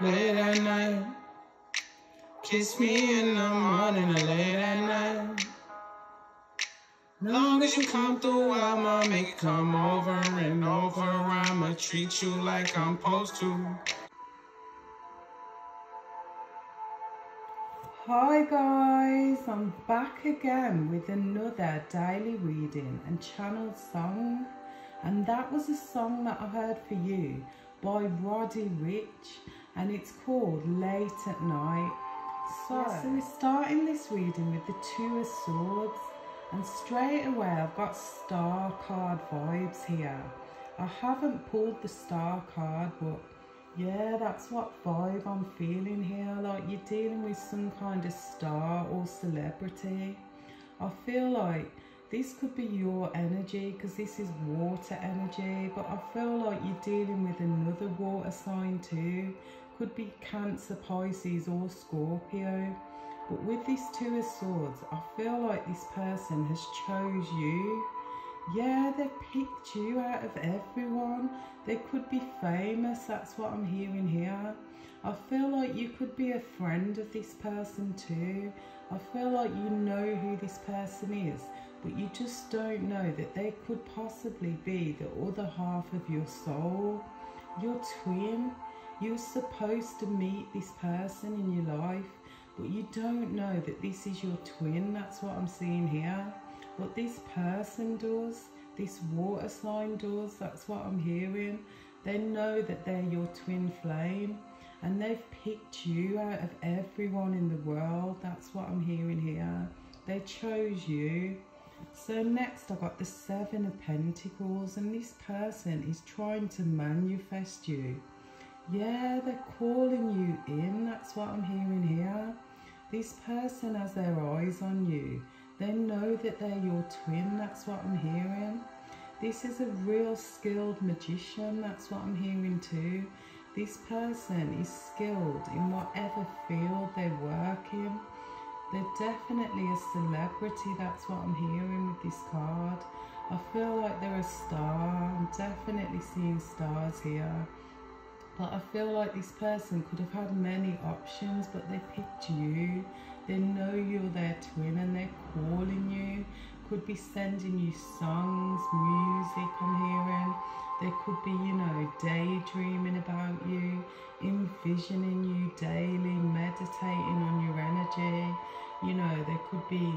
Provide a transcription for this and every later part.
Late at night. Kiss me in the morning or late at night. Long as you come through, I'ma make it come over and over. I'ma treat you like I'm supposed to. Hi guys, I'm back again with another daily reading and channeled song. And that was a song that I heard for you by Roddy Ricch and it's called Late at Night. So, so we're starting this reading with the Two of Swords and straight away I've got star card vibes here. I haven't pulled the star card but yeah that's what vibe I'm feeling here like you're dealing with some kind of star or celebrity. I feel like this could be your energy because this is water energy but I feel like you're dealing with another water sign too could be Cancer, Pisces or Scorpio. But with these Two of Swords, I feel like this person has chose you. Yeah, they've picked you out of everyone. They could be famous, that's what I'm hearing here. I feel like you could be a friend of this person too. I feel like you know who this person is, but you just don't know that they could possibly be the other half of your soul, your twin. You're supposed to meet this person in your life, but you don't know that this is your twin. That's what I'm seeing here. What this person does, this water sign does, that's what I'm hearing. They know that they're your twin flame and they've picked you out of everyone in the world. That's what I'm hearing here. They chose you. So next I've got the Seven of Pentacles and this person is trying to manifest you. Yeah, they're calling you in. That's what I'm hearing here. This person has their eyes on you. They know that they're your twin. That's what I'm hearing. This is a real skilled magician. That's what I'm hearing too. This person is skilled in whatever field they work in. They're definitely a celebrity. That's what I'm hearing with this card. I feel like they're a star. I'm definitely seeing stars here. But I feel like this person could have had many options, but they picked you. They know you're their twin and they're calling you. Could be sending you songs, music, I'm hearing. They could be, you know, daydreaming about you, envisioning you daily, meditating on your energy. You know, they could be,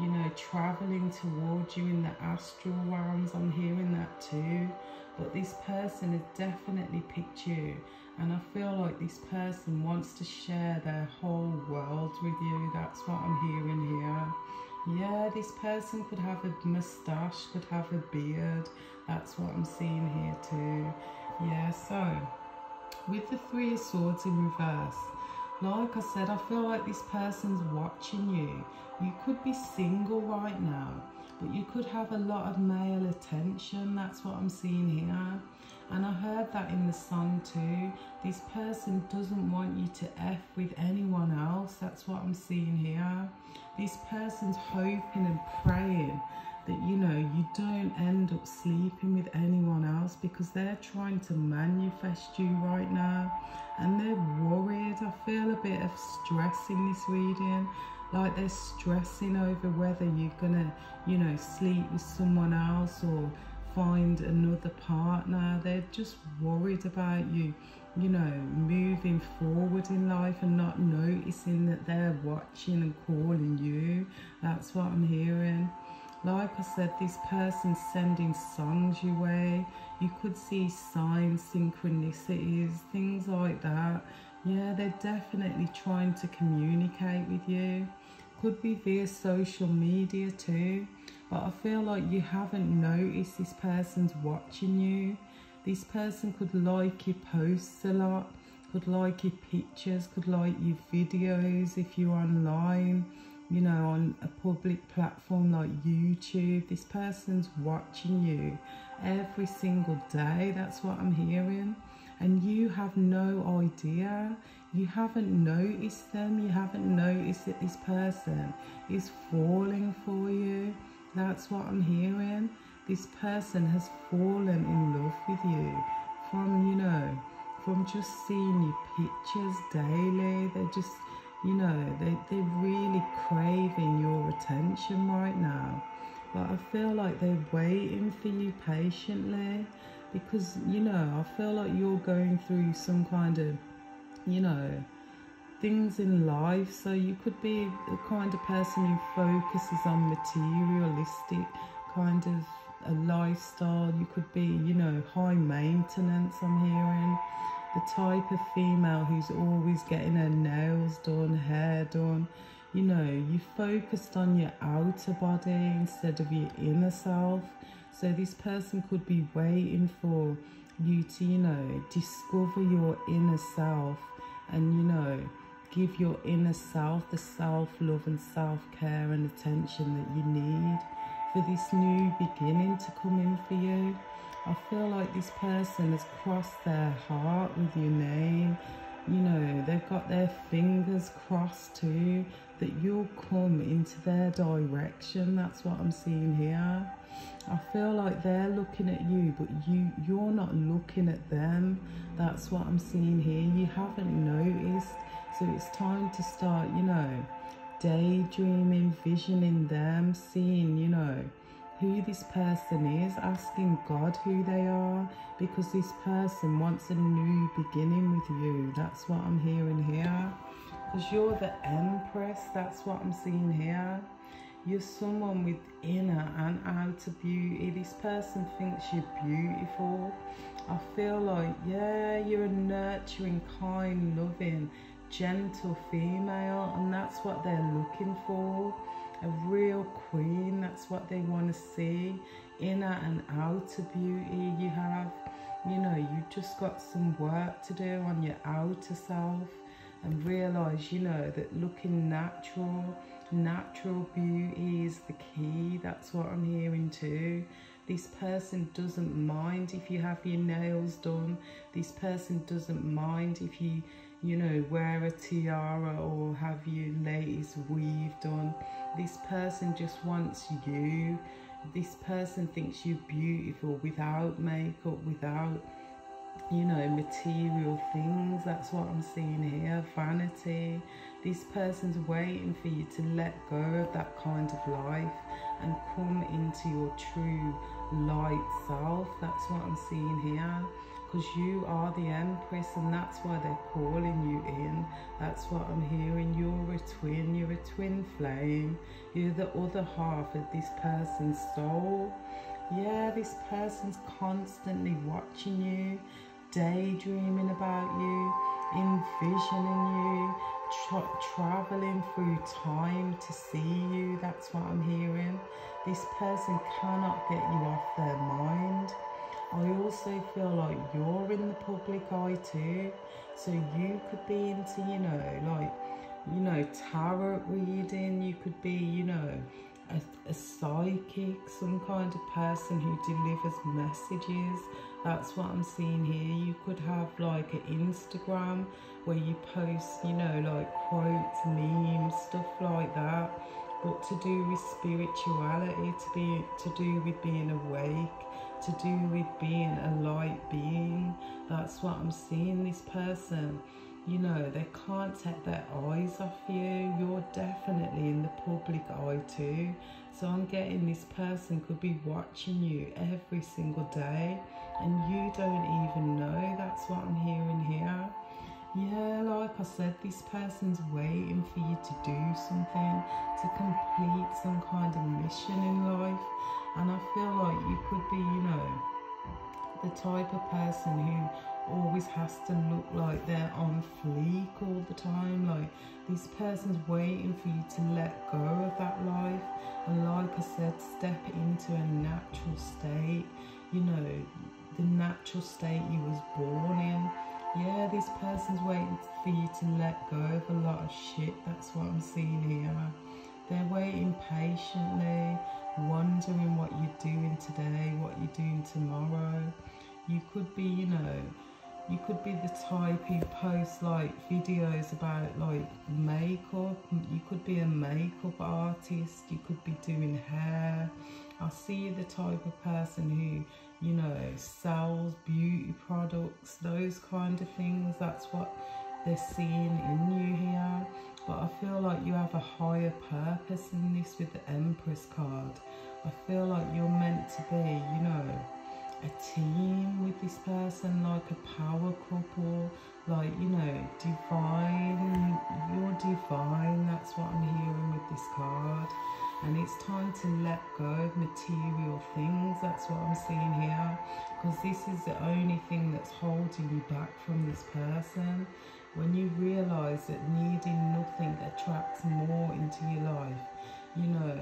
you know, traveling towards you in the astral realms. I'm hearing that too but this person has definitely picked you and I feel like this person wants to share their whole world with you that's what I'm hearing here yeah this person could have a moustache could have a beard. That's what I'm seeing here too. Yeah so with the three of swords in reverse like I said I feel like this person's watching you. You could be single right now but you could have a lot of male attention that's what I'm seeing here. And I heard that in the song too. This person doesn't want you to F with anyone else that's what I'm seeing here. This person's hoping and praying that you know you don't end up sleeping with anyone else because they're trying to manifest you right now. And they're worried. I feel a bit of stress in this reading like they're stressing over whether you're gonna you know sleep with someone else or find another partner they're just worried about you you know moving forward in life and not noticing that they're watching and calling you that's what i'm hearing like I said, this person's sending songs your way. You could see signs, synchronicities, things like that. Yeah, they're definitely trying to communicate with you. Could be via social media too. But I feel like you haven't noticed this person's watching you. This person could like your posts a lot, could like your pictures, could like your videos if you're online, you know, on a public platform like YouTube. This person's watching you every single day. That's what I'm hearing and you have no idea. You haven't noticed them. You haven't noticed that this person is falling for you. That's what I'm hearing. This person has fallen in love with you from, you know, from just seeing your pictures daily. They're just, you know, they, they're really craving your attention right now. But I feel like they're waiting for you patiently because, you know, I feel like you're going through some kind of, you know, things in life. So you could be the kind of person who focuses on materialistic kind of a lifestyle. You could be, you know, high maintenance, I'm hearing. The type of female who's always getting her nails done, hair done. You know, you focused on your outer body instead of your inner self. So this person could be waiting for you to, you know, discover your inner self and, you know, give your inner self the self love and self care and attention that you need for this new beginning to come in for you. I feel like this person has crossed their heart with your name. You know, they've got their fingers crossed too that you'll come into their direction. That's what I'm seeing here. I feel like they're looking at you, but you you're not looking at them. That's what I'm seeing here. You haven't noticed. So it's time to start, you know, daydreaming, visioning them, seeing, you know, who this person is, asking God who they are, because this person wants a new beginning with you. That's what I'm hearing here. Because you're the Empress, that's what I'm seeing here. You're someone with inner and outer beauty. This person thinks you're beautiful. I feel like, yeah, you're a nurturing, kind, loving, gentle female, and that's what they're looking for. A real queen, that's what they want to see. Inner and outer beauty you have. You know, you just got some work to do on your outer self and realize, you know, that looking natural, natural beauty is the key. That's what I'm hearing too. This person doesn't mind if you have your nails done. This person doesn't mind if you you know, wear a tiara or have your latest weave done. This person just wants you. This person thinks you're beautiful without makeup, without, you know, material things. That's what I'm seeing here. Vanity. This person's waiting for you to let go of that kind of life and come into your true light self. That's what I'm seeing here because you are the Empress and that's why they're calling you in. That's what I'm hearing. You're a twin, you're a twin flame. You're the other half of this person's soul. Yeah, this person's constantly watching you, daydreaming about you, envisioning you, tra traveling through time to see you. That's what I'm hearing. This person cannot get you off their mind. I also feel like you're in the public eye too. So you could be into, you know, like, you know, tarot reading. You could be, you know, a, a psychic, some kind of person who delivers messages. That's what I'm seeing here. You could have like an Instagram where you post, you know, like quotes, memes, stuff like that. But to do with spirituality, to be to do with being awake, to do with being a light being. That's what I'm seeing this person. You know, they can't take their eyes off you. You're definitely in the public eye too. So I'm getting this person could be watching you every single day and you don't even know. That's what I'm hearing here. Yeah, like I said, this person's waiting for you to do something, to complete some kind of mission in life. And I feel like you could be, you know, the type of person who always has to look like they're on fleek all the time. Like this person's waiting for you to let go of that life. And like I said, step into a natural state, you know, the natural state you was born in. Yeah, this person's waiting for you to let go of a lot of shit. That's what I'm seeing here. They're waiting patiently wondering what you're doing today, what you're doing tomorrow. You could be, you know, you could be the type who posts like videos about like makeup. You could be a makeup artist. You could be doing hair. I see the type of person who, you know, sells beauty products, those kind of things. That's what they're seeing in you here. But I feel like you have a higher purpose in this with the Empress card. I feel like you're meant to be, you know, a team with this person, like a power couple, like, you know, divine, you're divine, that's what I'm hearing with this card. And it's time to let go of material things, that's what I'm seeing here. Because this is the only thing that's holding you back from this person. When you realise that needing nothing attracts more into your life, you know,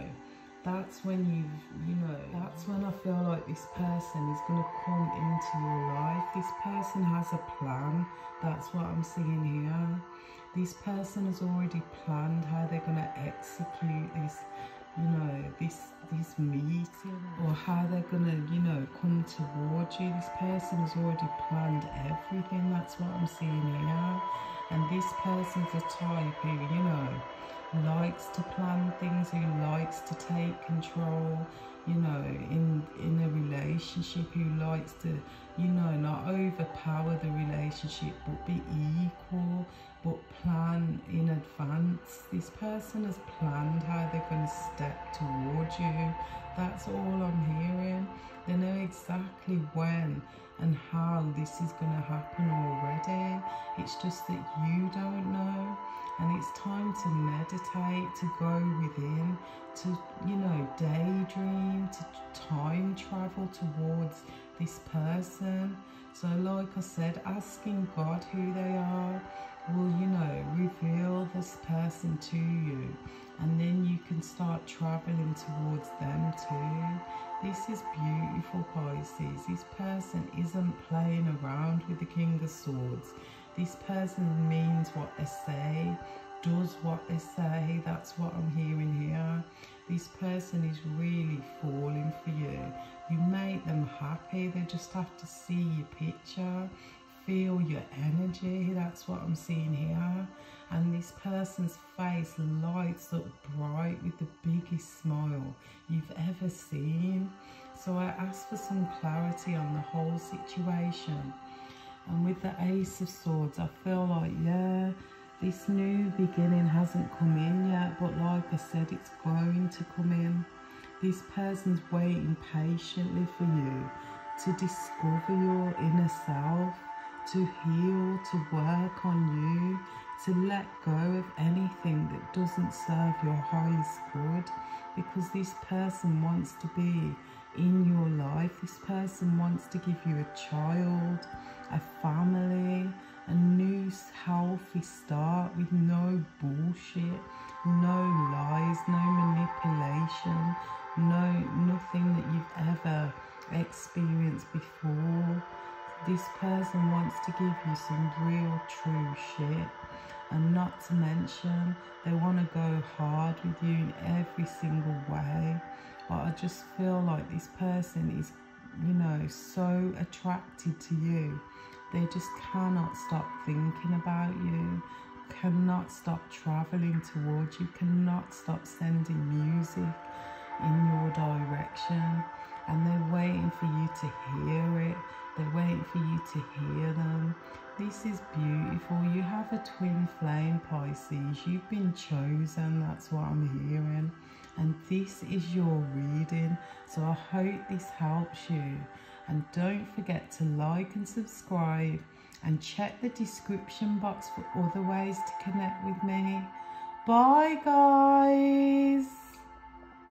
that's when you've you know that's when I feel like this person is going to come into your life this person has a plan that's what I'm seeing here this person has already planned how they're going to execute this you know this this meeting or how they're to you know come towards you. This person has already planned everything. That's what I'm seeing here. And this person's a type who you know likes to plan things, who likes to take control, you know, in in a relationship, who likes to, you know, not overpower the relationship, but be equal, but plan in advance. This person has planned how they're going to step towards you. That's all I'm hearing. They know exactly when and how this is going to happen already. It's just that you don't know and it's time to meditate, to go within, to, you know, daydream, to time travel towards this person. So, like I said, asking God who they are will, you know, reveal this person to you, and then you can start traveling towards them too. This is beautiful, Pisces. This person isn't playing around with the King of Swords. This person means what they say, does what they say. That's what I'm hearing here. This person is really falling for you. You make them happy. They just have to see your picture, feel your energy. That's what I'm seeing here. And this person's face lights up bright with the biggest smile you've ever seen. So I ask for some clarity on the whole situation. And with the Ace of Swords, I feel like, yeah, this new beginning hasn't come in yet, but like I said, it's going to come in. This person's waiting patiently for you to discover your inner self, to heal, to work on you, to let go of anything that doesn't serve your highest good because this person wants to be in your life. This person wants to give you a child, a family, a new healthy start with no bullshit, no lies, no manipulation, no nothing that you've ever experienced before. This person wants to give you some real true shit. And not to mention, they want to go hard with you in every single way. But I just feel like this person is, you know, so attracted to you. They just cannot stop thinking about you, cannot stop traveling towards you, cannot stop sending music in your direction. And they're waiting for you to hear it. They're waiting for you to hear them. This is beautiful. You have a twin flame, Pisces. You've been chosen. That's what I'm hearing and this is your reading. So I hope this helps you. And don't forget to like and subscribe and check the description box for other ways to connect with me. Bye guys.